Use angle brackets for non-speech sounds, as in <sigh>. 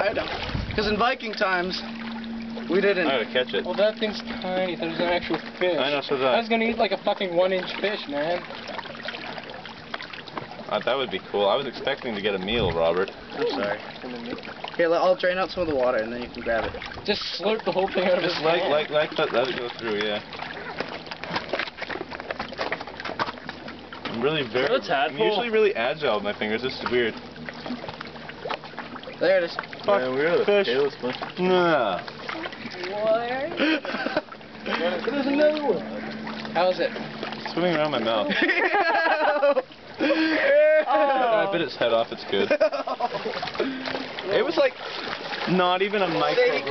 I know. Because in Viking times, we didn't. I gotta catch it. Well, that thing's tiny. There's an actual fish. I know, so that. I was gonna eat like a fucking one-inch fish, man. Uh, that would be cool. I was expecting to get a meal, Robert. I'm sorry. Here, let- I'll drain out some of the water and then you can grab it. Just slurp the whole thing out of his Just like, hand. like, like, let, let it go through, yeah. I'm really very. You're a tadpole. I'm usually really agile with my fingers. This is weird. There it is. Fuck, fish. Nah. There's another one. How's it? Swimming around my mouth. <laughs> oh. I bit oh. its head off. It's good. <laughs> It was like not even a micro.